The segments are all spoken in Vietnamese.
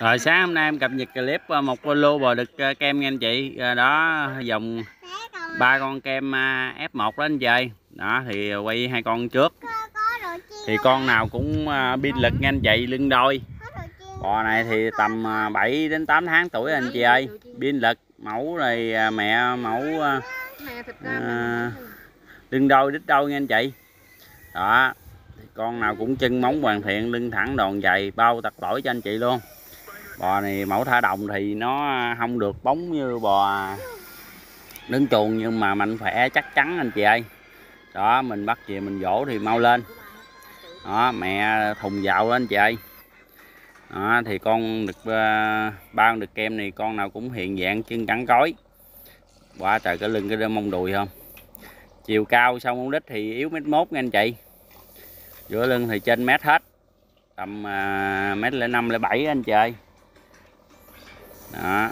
Rồi sáng hôm nay em cập nhật clip ờ, một lô bò đực ờ, kem nha anh chị. Ờ, đó dòng ba con kem F1 đó anh chị. Đó thì quay hai con trước. Thì con nào cũng pin lực nha anh chị, lưng đôi. Bò này thì tầm 7 đến 8 tháng tuổi anh chị ơi. Pin lực, mẫu này mẹ mẫu à, lưng đôi đít đôi nha anh chị. Đó. Thì con nào cũng chân móng hoàn thiện, lưng thẳng đòn dày, bao tật lỗi cho anh chị luôn bò này mẫu thả đồng thì nó không được bóng như bò đứng chuồng nhưng mà mạnh khỏe chắc chắn anh chị ơi. Đó mình bắt về mình dỗ thì mau lên. Đó mẹ thùng dạo đó anh chị ơi. Đó thì con được uh, được kem này con nào cũng hiện dạng chân cắn cối. Quá trời cái lưng cái mông đùi không? Chiều cao sau mục đít thì yếu mét mốt nha anh chị. Giữa lưng thì trên mét hết. Tầm uh, mét lẻ năm lẻ bảy anh chị ơi đó.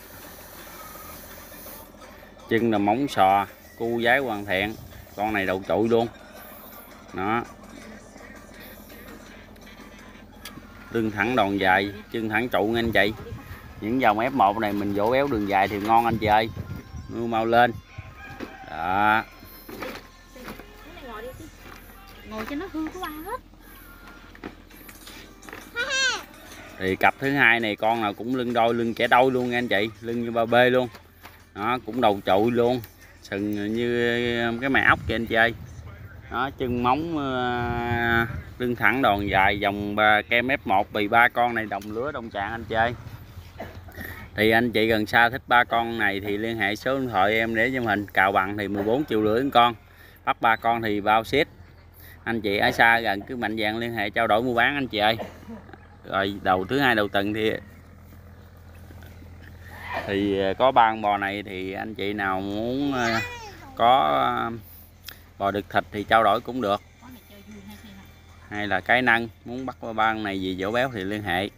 Chân là móng sò, cu giái hoàn thiện. Con này đầu trụi luôn. Đó. Lưng thẳng đòn dài, chân thẳng trụ nha anh chị. Những dòng F1 này mình vỗ béo đường dài thì ngon anh chị ơi. Nuôi mau lên. Đó. Ngồi cho nó hư có ăn hết. Thì cặp thứ hai này con nào cũng lưng đôi, lưng trẻ đôi luôn nha anh chị. Lưng như ba b luôn. Nó cũng đầu trụi luôn. Sừng như cái mày ốc kìa anh chị ơi. Nó chân móng ờ, lưng thẳng đòn dài dòng ba, kem F1 bì ba con này đồng lứa, đồng trạng anh chị ơi. Thì anh chị gần xa thích ba con này thì liên hệ số điện thoại em để cho mình cào bằng thì 14 triệu rưỡi con. Bắt ba con thì bao ship. Anh chị ở xa gần, cứ mạnh dạng liên hệ trao đổi mua bán anh chị ơi rồi, đầu thứ hai đầu tuần thì thì ờ, có ba con bò này thì anh chị nào muốn ờ, có ờ, bò được thịt thì trao đổi cũng được. Hay là cái năng, muốn bắt ba con này gì dỗ béo thì liên hệ.